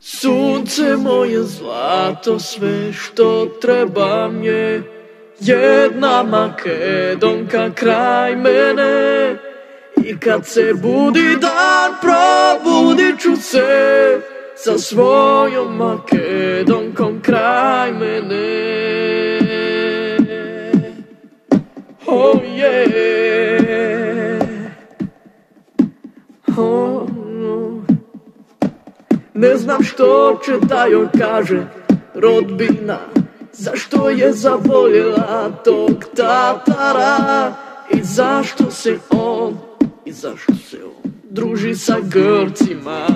Sunce moje zlato, sve što trebam je Jedna makedonka kraj mene. I kad se budi dan, probudit ću se Sa svojom makedonkom kraj Ne znam što će da joj kaže rodbina Zašto je zaboljela tog tatara I zašto se on I zašto se on druži sa Grcima.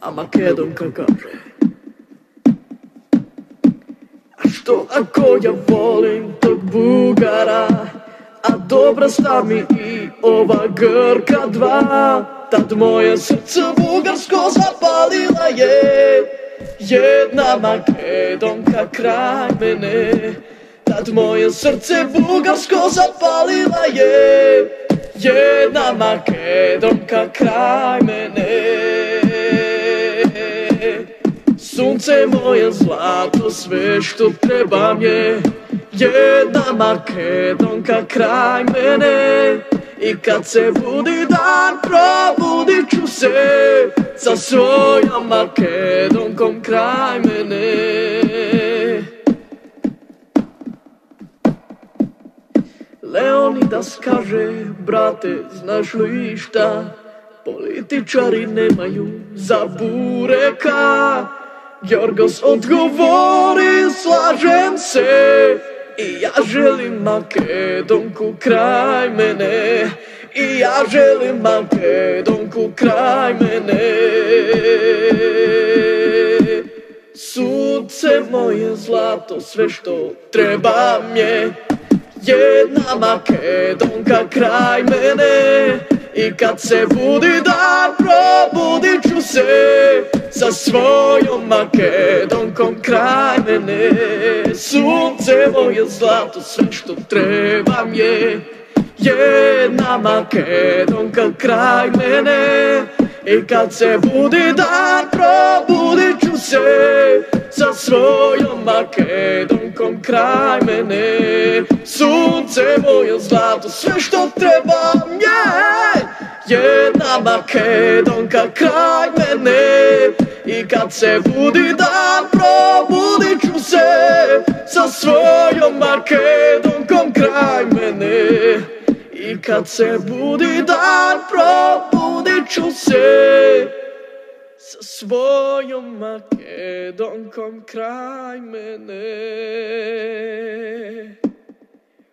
A Makedonka kaže A što ako ja volim tog Bugara A dobra sta mi i ova Grka dva Tad moje srce bugarsko zapalila je. Jedna Makedonka kraj mene. Tad moje srce bugarsko zapalila je. Jedna Makedonka kraj mene. Sunce moje zlato, sve što trebam je. Jedna Makedonka kraj mene I kad se budi dan probudit ću se Sa svojom Makedonkom kraj mene. Leonidas kaže, brate, znaš li šta? Političari nemaju za bureka. Jorgos odgovori, slažem se I ja želim Makedonku kraj mene. I ja želim Makedonku kraj mene. Sunce moje zlato, sve što trebam je Jedna Makedonka kraj mene. I kad se budi dan probudit ću se Sa svojom Makedonkom mene Sunce moje zlato, sve što trebam je Jedna Makedonka kraj mene. I kad se budi dan probudit ću se Sa svojom Makedonkom kraj mene. Sunce moje zlato, sve što trebam je Jedna Makedonka kraj mene. I kad se budi dan probudit ću sa svojom Makedonkom kraj mene I kad se budi dan probudit ću se Sa svojom Makedonkom kraj mene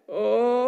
oh.